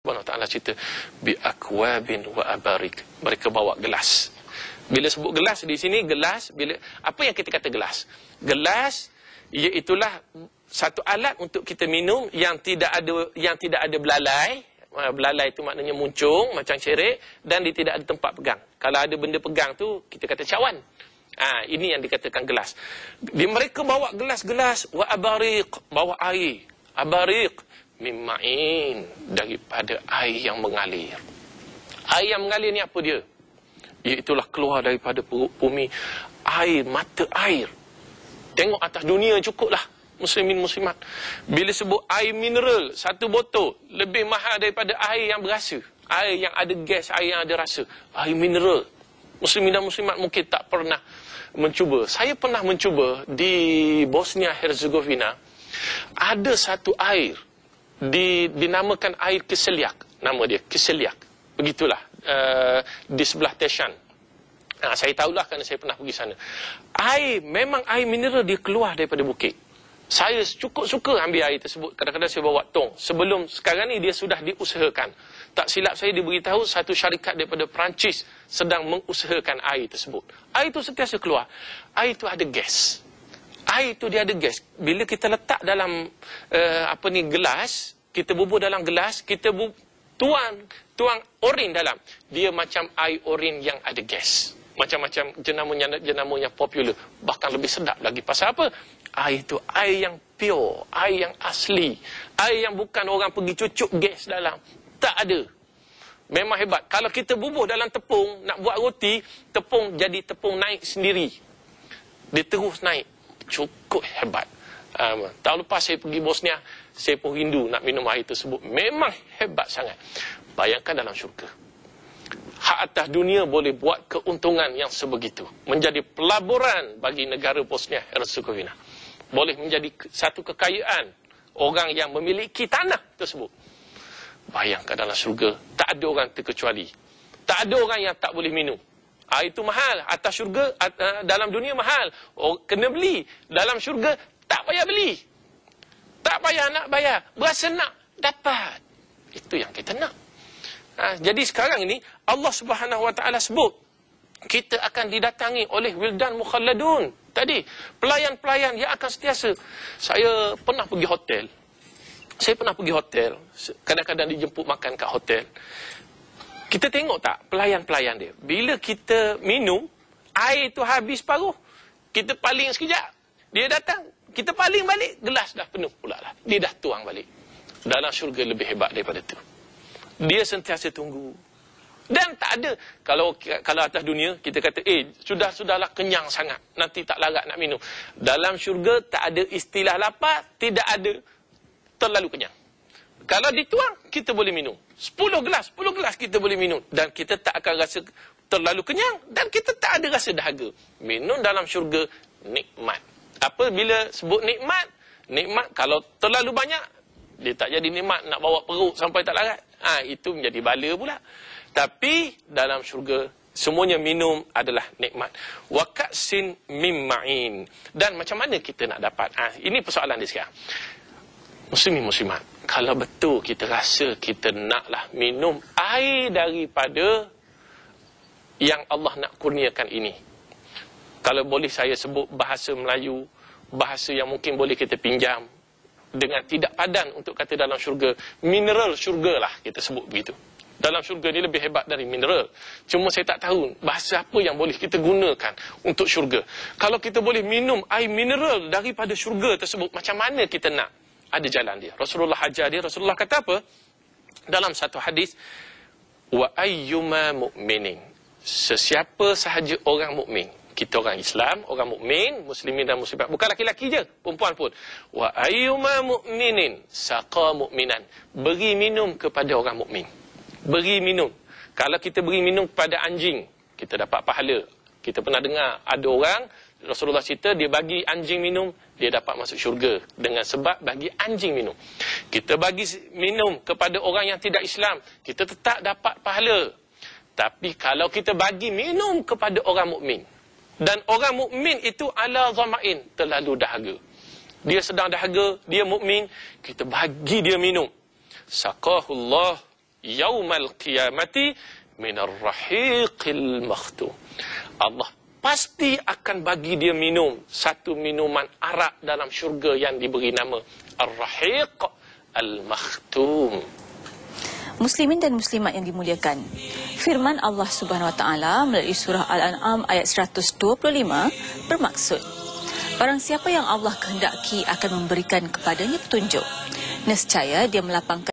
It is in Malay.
Subhanahu Ta'ala cerita bi akwabin wa abarik. Mereka bawa gelas. Bila sebut gelas di sini gelas bila apa yang kita kata gelas? Gelas iaitulah satu alat untuk kita minum yang tidak ada yang tidak ada belalai. Ah, belalai itu maknanya muncung macam cerik dan dia tidak ada tempat pegang. Kalau ada benda pegang tu kita kata cawan. Ha, ini yang dikatakan gelas. Di mereka bawa gelas-gelas wa abarik, bawa air. Abarik mimma'in daripada air yang mengalir. Air yang mengalir ni apa dia? Iaitulah keluar daripada bumi air, mata air. Tengok atas dunia cukuplah muslimin muslimat. Bila sebut air mineral, satu botol lebih mahal daripada air yang berasa. Air yang ada gas, air yang ada rasa. Air mineral. Muslimin dan muslimat mungkin tak pernah mencuba. Saya pernah mencuba di Bosnia Herzegovina. Ada satu air di, dinamakan air keseliak. Nama dia keseliak. Begitulah. Uh, di sebelah Teshan. Nah, saya tahulah kerana saya pernah pergi sana. Air memang air mineral dia keluar daripada bukit. Saya cukup suka ambil air tersebut. Kadang-kadang saya bawa tong. Sebelum sekarang ni dia sudah diusahakan. Tak silap saya diberitahu satu syarikat daripada Perancis sedang mengusahakan air tersebut. Air itu sentiasa keluar. Air itu ada gas. Air itu dia ada gas. Bila kita letak dalam uh, apa ni gelas, kita bubur dalam gelas, kita bu tuang tuang orin dalam. Dia macam air orin yang ada gas. Macam-macam jenama jenamanya popular, bahkan lebih sedap lagi. Pasal apa? Air itu air yang pure, air yang asli, air yang bukan orang pergi cucuk gas dalam. Tak ada. Memang hebat. Kalau kita bubuh dalam tepung, nak buat roti, tepung jadi tepung naik sendiri. Dia terus naik cukup hebat. Um, tahun lepas saya pergi Bosnia, saya pun rindu nak minum air tersebut. Memang hebat sangat. Bayangkan dalam syurga. Hak atas dunia boleh buat keuntungan yang sebegitu. Menjadi pelaburan bagi negara Bosnia Herzegovina. Boleh menjadi satu kekayaan orang yang memiliki tanah tersebut. Bayangkan dalam syurga, tak ada orang terkecuali. Tak ada orang yang tak boleh minum. Ah itu mahal. Atas syurga uh, dalam dunia mahal. Oh, kena beli. Dalam syurga tak payah beli. Tak payah nak bayar. Berasa nak dapat. Itu yang kita nak. Ha, jadi sekarang ini Allah Subhanahu Wa Taala sebut kita akan didatangi oleh wildan mukhalladun. Tadi pelayan-pelayan yang akan sentiasa. Saya pernah pergi hotel. Saya pernah pergi hotel. Kadang-kadang dijemput makan kat hotel. Kita tengok tak pelayan-pelayan dia. Bila kita minum, air tu habis paruh. Kita paling sekejap. Dia datang. Kita paling balik, gelas dah penuh pula lah. Dia dah tuang balik. Dalam syurga lebih hebat daripada tu. Dia sentiasa tunggu. Dan tak ada. Kalau kalau atas dunia, kita kata, eh, sudah-sudahlah kenyang sangat. Nanti tak larat nak minum. Dalam syurga, tak ada istilah lapar. Tidak ada terlalu kenyang. Kalau dituang, kita boleh minum. 10 gelas, 10 gelas kita boleh minum. Dan kita tak akan rasa terlalu kenyang. Dan kita tak ada rasa dahaga. Minum dalam syurga, nikmat. Apa bila sebut nikmat? Nikmat kalau terlalu banyak, dia tak jadi nikmat nak bawa perut sampai tak larat. Ha, itu menjadi bala pula. Tapi dalam syurga, semuanya minum adalah nikmat. Wakatsin mimma'in. Dan macam mana kita nak dapat? Ha, ini persoalan dia sekarang. Muslimin muslimat kalau betul kita rasa kita naklah minum air daripada yang Allah nak kurniakan ini. Kalau boleh saya sebut bahasa Melayu, bahasa yang mungkin boleh kita pinjam dengan tidak padan untuk kata dalam syurga, mineral syurga lah kita sebut begitu. Dalam syurga ni lebih hebat dari mineral. Cuma saya tak tahu bahasa apa yang boleh kita gunakan untuk syurga. Kalau kita boleh minum air mineral daripada syurga tersebut, macam mana kita nak? ada jalan dia. Rasulullah ajar dia, Rasulullah kata apa? Dalam satu hadis, wa ayyuma mu'minin. Sesiapa sahaja orang mukmin, kita orang Islam, orang mukmin, muslimin dan muslimat, bukan laki-laki je, perempuan pun. Wa ayyuma mu'minin saqa mu'minan. Beri minum kepada orang mukmin. Beri minum. Kalau kita beri minum kepada anjing, kita dapat pahala. Kita pernah dengar ada orang Rasulullah cerita dia bagi anjing minum, dia dapat masuk syurga dengan sebab bagi anjing minum. Kita bagi minum kepada orang yang tidak Islam, kita tetap dapat pahala. Tapi kalau kita bagi minum kepada orang mukmin dan orang mukmin itu ala zamain terlalu dahaga. Dia sedang dahaga, dia mukmin, kita bagi dia minum. Saqahullah yaumal qiyamati minar rahiqil makhtum. Allah pasti akan bagi dia minum satu minuman arak dalam syurga yang diberi nama Ar-Rahiq Al-Makhtum. Muslimin dan muslimat yang dimuliakan. Firman Allah Subhanahu Wa Taala melalui surah Al-An'am ayat 125 bermaksud Barang siapa yang Allah kehendaki akan memberikan kepadanya petunjuk. Nescaya dia melapangkan